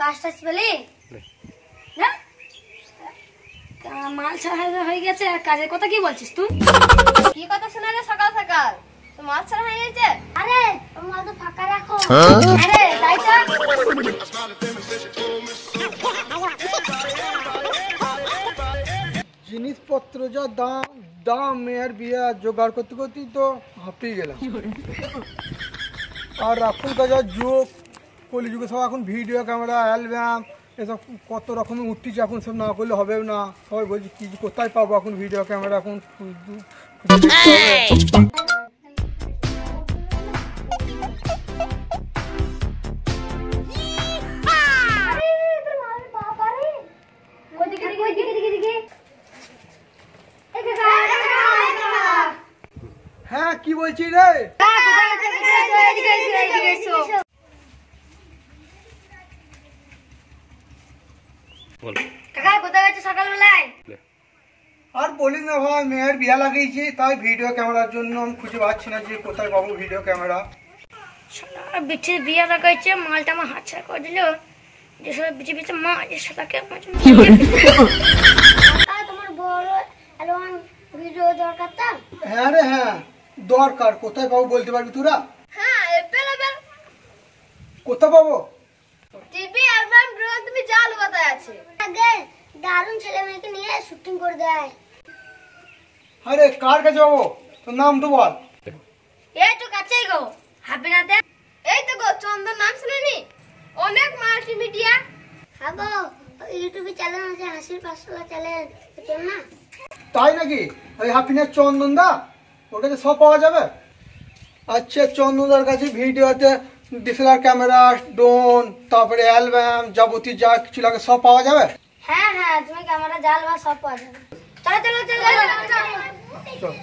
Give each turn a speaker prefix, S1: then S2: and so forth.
S1: কাজ টাজ পেলি মাল ছাড়া হয়ে গেছে আর কাজের কথা কি বলছিস তুই?
S2: কি কথা শোনা রে সকাল সকাল? তো মাছ ছাড়া হয়ে গেছে?
S1: আরে তোমার তো ফাঁকা রাখো। আরে তাই
S3: জিনিসপত্র যা দাম দাম মেয়ের বিয়ে জোগাড় করতে করতেই তো হাঁপিয়ে গেলাম। আর এখনকার যা যুগ কলিযুগে সব এখন ভিডিও ক্যামেরা অ্যালবাম এসব কত রকমের উঠতেছে এখন সব না করলে হবে না। সবাই বলছি কি কোথায় পাবো এখন ভিডিও ক্যামেরা এখন। হ্যাঁ কি বলছি রে?
S1: কাকা কোথায় গেছে সকালবেলায়?
S3: আর বলিস না ভাই মেয়ের বিয়ে লাগিয়েছি তাই ভিডিও ক্যামেরার জন্য আমি খুঁজে পাচ্ছি না যে কোথায় পাবো ভিডিও ক্যামেরা
S1: বিটির বিয়ে লাগাইছে মালটা আমার হাত ছাড়া করে দিল। যে সব বিচে বিচে মা যে সেটাকে তোমার বড় ভিডিও দরকার তা?
S3: হ্যাঁ রে হ্যাঁ দরকার। কোথায় পাবো বলতে পারবি তোরা?
S2: হ্যাঁ
S3: কোথায় পাবো
S2: টিভি অ্যালবাম ড্রোন তুমি জাল কোথায় আছে।
S1: আগে দারুণ ছেলে মেয়েকে নিয়ে শুটিং করে দেয়।
S3: আরে কার কাছে তোর নাম তো বল।
S1: এই তো কাছেই গো হাবি না
S2: এই তো গো চন্দন নাম শুনেনি? অনেক মাল্টিমিডিয়া
S1: হ্যাঁ গো ইউটিউবে চ্যানেল আছে হাসির পাঁচশোলা চ্যানেল চল না।
S3: তাই নাকি? ওই হাফিনের চন্দন দা? ওটাতে সব পাওয়া যাবে? আচ্ছা চন্দনদার কাছে ভিডিওতে ডিএসএলআর ক্যামেরা ড্রোন তারপরে অ্যালবাম যাবতীয় যা কিছু লাগে সব পাওয়া যাবে?
S1: হ্যাঁ হ্যাঁ তুমি ক্যামেরা জাল বা সব পাওয়া যাবে। চলো চলো চলো।
S3: চল।